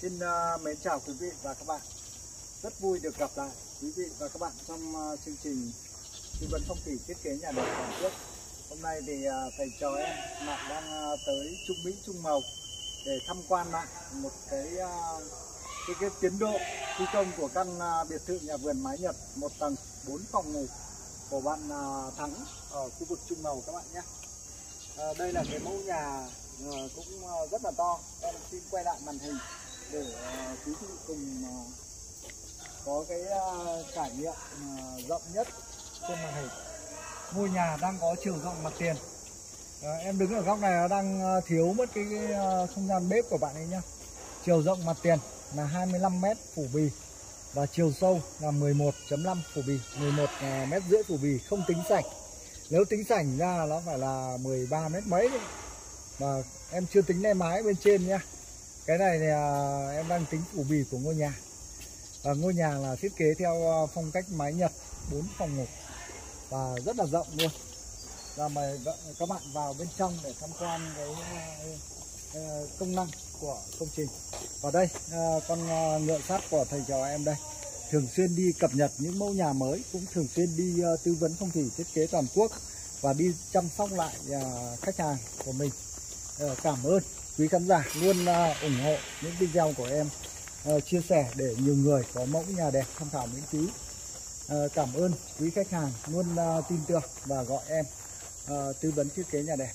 Xin uh, mến chào quý vị và các bạn. Rất vui được gặp lại quý vị và các bạn trong uh, chương trình tư vấn phong thủy thiết kế nhà đẹp toàn quốc. Hôm nay thì uh, thầy trò em lại đang uh, tới Trung Mỹ Trung Màu để tham quan lại một cái uh, cái, cái tiến độ thi công của căn uh, biệt thự nhà vườn mái Nhật một tầng 4 phòng ngủ của bạn uh, Thắng ở khu vực Trung Màu các bạn nhé. Uh, đây là cái mẫu nhà uh, cũng uh, rất là to. Em xin quay lại màn hình để ờ, quý vị cùng ờ, có cái ờ, trải nghiệm rộng nhất trên màn hình. Ngôi nhà đang có chiều rộng mặt tiền. À, em đứng ở góc này nó đang thiếu mất cái, cái không gian bếp của bạn ấy nhá. Chiều rộng mặt tiền là 25 m phủ bì và chiều sâu là 11.5 phủ bì, 11 mét rưỡi phủ bì không tính sảnh. Nếu tính sảnh ra nó phải là 13 mét mấy đấy. Và em chưa tính lên mái bên trên nhá. Cái này thì à, em đang tính phủ bì của ngôi nhà. Và ngôi nhà là thiết kế theo à, phong cách mái Nhật 4 phòng ngủ và rất là rộng luôn. Và mời các bạn vào bên trong để tham quan cái à, công năng của công trình. Và đây con ngựa sắt của thầy trò em đây thường xuyên đi cập nhật những mẫu nhà mới, cũng thường xuyên đi tư vấn phong thủy thiết kế toàn quốc và đi chăm sóc lại khách hàng của mình ờ, cảm ơn quý khán giả luôn à, ủng hộ những video của em à, chia sẻ để nhiều người có mẫu nhà đẹp tham khảo miễn phí. À, cảm ơn quý khách hàng luôn tin tưởng và gọi em tư vấn thiết kế nhà đẹp.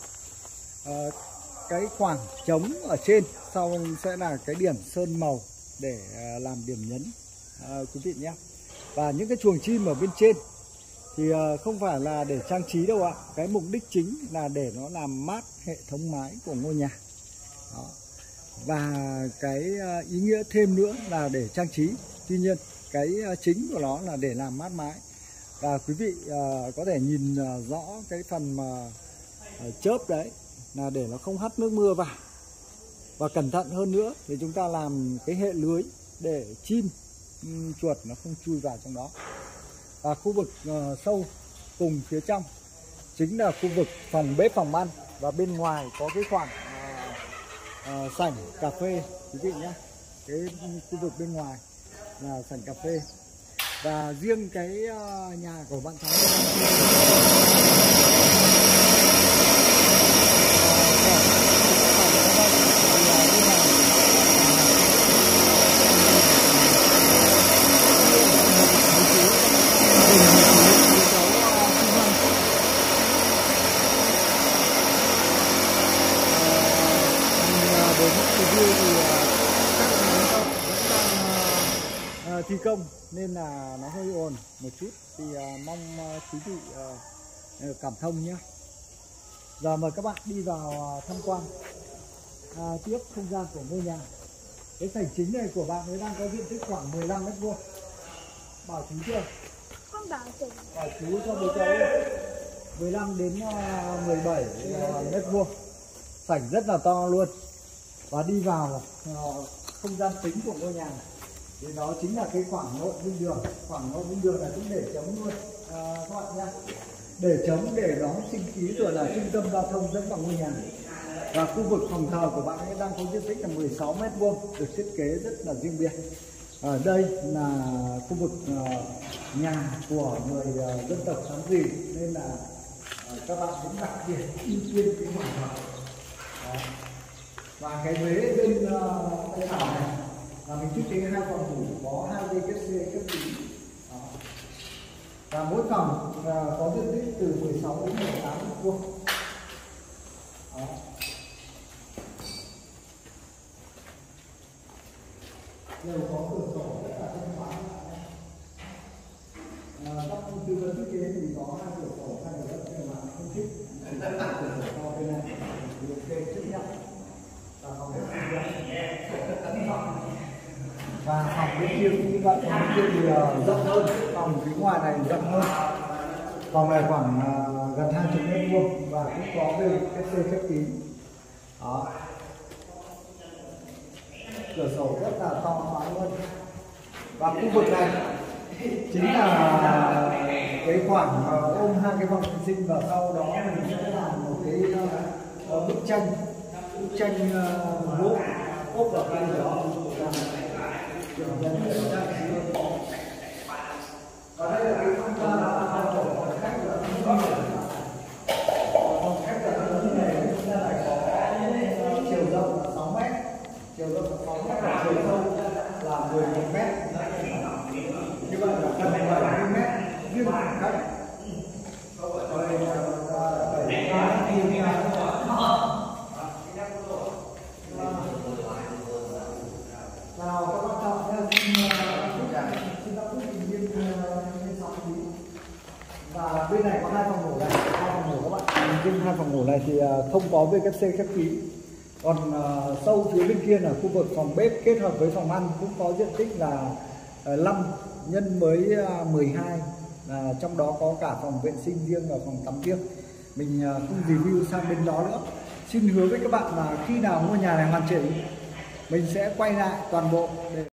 Cái khoảng trống ở trên sau sẽ là cái điểm sơn màu để làm điểm nhấn quý vị nhé. Và những cái chuồng chim ở bên trên thì không phải là để trang trí đâu ạ. Cái mục đích chính là để nó làm mát hệ thống mái của ngôi nhà. Đó. và cái ờ, ý nghĩa thêm nữa là để trang trí. Tuy nhiên cái ờ, chính của nó là để làm mát mái. Và quý vị ờ, có thể nhìn rõ cái phần mà chớp đấy là để nó không hắt nước mưa vào. Và cẩn thận hơn nữa thì chúng ta làm cái hệ lưới để chim chuột nó không chui vào trong đó. Và khu vực uh, sâu cùng phía trong chính là khu vực phòng bếp phòng ăn. Và bên ngoài có cái khoảng uh, sảnh cà phê quý vị nhé. Cái khu vực bên ngoài là sảnh cà phê. Và riêng cái uh, nhà của bạn Thắng thi công nên là nó hơi ồn một chút. Thì uh, mong uh, quý vị uh, cảm thông nhé. Giờ mời các bạn đi vào tham quan uh, tiếp không gian của ngôi nhà. Cái sảnh chính này của bạn ấy đang có diện tích khoảng 15 mét vuông. Bảo chú chưa? Không bảo chú. Bảo chú cho bố cháu 15 đến uh, 17 uh, mét vuông. Sảnh rất là to luôn. Và đi vào không gian chính của ngôi nhà này thì đó chính là cái khoảng nội bên đường. Khoảng nội bên đường là cũng để chống luôn. À, các bạn nhé để chống để đón sinh khí rồi là trung tâm giao thông dẫn vào ngôi nhà và khu vực phòng thờ của bạn ấy đang có diện tích là 16 mét vuông được thiết kế rất là riêng biệt. Ở đây là khu vực ờ, nhà của người ờ, dân tộc sán gì. Nên là ờ, các bạn cũng đặc biệt ưu tiên cái phòng thờ. Và cái ghế bên cái thảo này là mình thiết kế hai phòng ngủ có hai dây kết C kết bí và mỗi phòng là có diện tích từ 16 đến 18 mét vuông. Đều có cửa sổ tất cả thông thoáng các các à, tư vấn thiết kế thì có hai cửa sổ, hai cửa đất nhưng mà không thích chỉ có cửa sổ to bên này thì ok chấp nhận và phòng và phòng bên kia cũng như vậy phòng bên kia thì ờ, rộng hơn phòng phía ngoài này rộng hơn. Phòng này khoảng uh, gần hai chục mét vuông và cũng có về cái xe khép kín. Đó. Cửa sổ rất là to thoáng luôn. Và khu vực này chính là cái khoảng uh, ôm hai cái phòng vệ sinh và sau đó mình sẽ làm một cái uh, bức tranh. Bức tranh gỗ ốp vào bên đó là chiều và đây là cái là khách là không như là như này chúng ta phải có chiều rộng là 6 mét chiều rộng là 6 mét và chiều sâu là 11 mét như vậy là 70 mét cách đây là bảy ba thiên chào các bác trọng nha xin xin đáp ứng tình viên viên sáu tí và bên này có hai phòng ngủ này hai phòng ngủ các riêng hai phòng ngủ này thì à, không có WC khép kín. Còn uh, sâu phía bên kia là khu vực phòng bếp kết hợp với phòng ăn cũng có diện tích là à, uh, 5 nhân với uh, 12 là trong đó có cả phòng vệ sinh riêng và phòng tắm riêng. Mình uh, không review sang bên đó nữa. Xin hứa với các bạn là khi nào ngôi nhà này hoàn chỉnh mình sẽ quay lại toàn bộ để